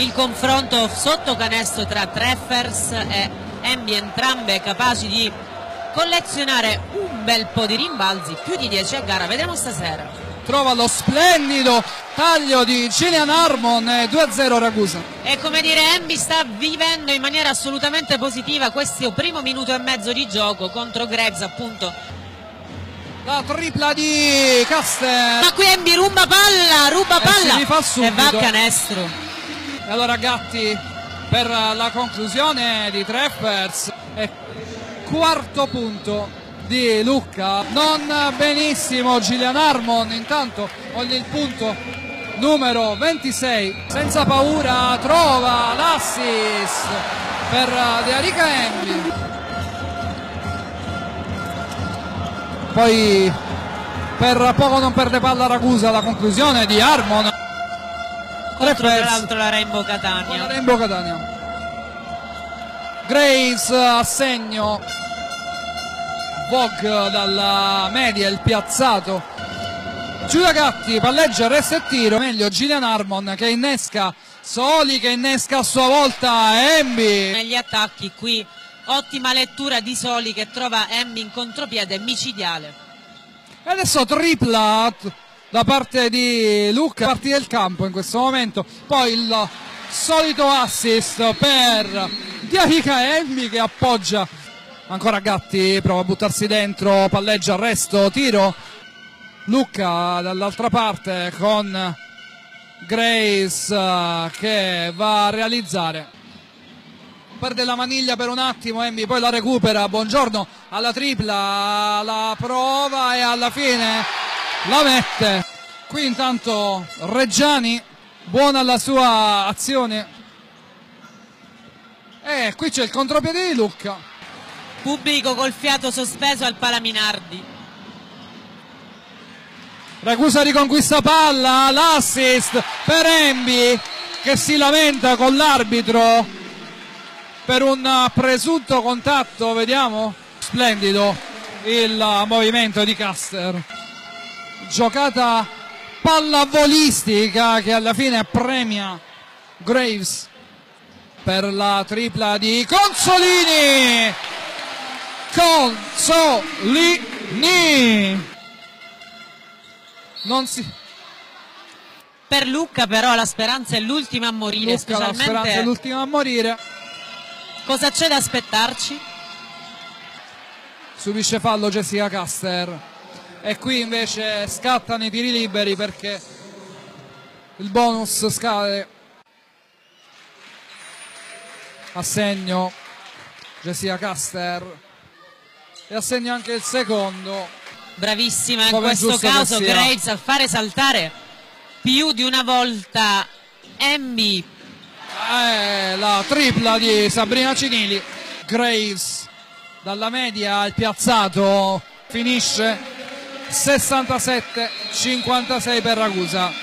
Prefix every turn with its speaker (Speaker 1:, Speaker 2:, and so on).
Speaker 1: Il confronto sotto canestro tra Treffers e Embi, entrambe capaci di collezionare un bel po' di rimbalzi, più di 10 a gara, vedremo stasera.
Speaker 2: Trova lo splendido taglio di Gillian Harmon, 2-0 Ragusa.
Speaker 1: E come dire, Embi sta vivendo in maniera assolutamente positiva questo primo minuto e mezzo di gioco contro Gregs appunto.
Speaker 2: La tripla di Caster
Speaker 1: ma qui Embi ruba palla ruba palla.
Speaker 2: e,
Speaker 1: e va a canestro
Speaker 2: e allora Gatti per la conclusione di Treffers e quarto punto di Lucca. Non benissimo Gillian Harmon. Intanto ogni il punto numero 26 senza paura trova l'assist per De Arica Embi poi per poco non perde palla Ragusa la conclusione di Harmon
Speaker 1: contro l'altro la Rainbow Catania.
Speaker 2: La Rainbow Catania. Grace a segno. Vogue dalla media il piazzato. Giulia Gatti palleggia resta e tiro. Meglio Gillian Harmon che innesca Soli che innesca a sua volta Embi.
Speaker 1: Negli attacchi qui ottima lettura di Soli che trova Embi in contropiede micidiale.
Speaker 2: E adesso tripla da parte di Luca parti del campo in questo momento. Poi il solito assist per Diarica Embi che appoggia. Ancora Gatti prova a buttarsi dentro palleggia arresto tiro. Luca dall'altra parte con Grace eh, che va a realizzare. Perde la maniglia per un attimo Emmy poi la recupera. Buongiorno alla tripla la prova e alla fine la mette. Qui intanto Reggiani buona la sua azione. E qui c'è il contropiede di Lucca.
Speaker 1: Pubblico col fiato sospeso al Palaminardi.
Speaker 2: Ragusa riconquista palla l'assist per Embi che si lamenta con l'arbitro per un presunto contatto, vediamo, splendido il movimento di Caster. Giocata pallavolistica che alla fine premia Graves per la tripla di Consolini. Consolini. Non si
Speaker 1: per Lucca però la speranza è l'ultima a morire
Speaker 2: Lucca,
Speaker 1: specialmente
Speaker 2: la speranza è l'ultima a morire
Speaker 1: Cosa c'è da aspettarci?
Speaker 2: Subisce fallo Jessica Caster e qui invece scattano i tiri liberi perché il bonus scade. Assegno Jessica Caster e assegno anche il secondo.
Speaker 1: Bravissima in questo caso Graves a fare saltare più di una volta Emmy
Speaker 2: eh, la tripla di Sabrina Cinili Graves dalla media al piazzato finisce 67-56 per Ragusa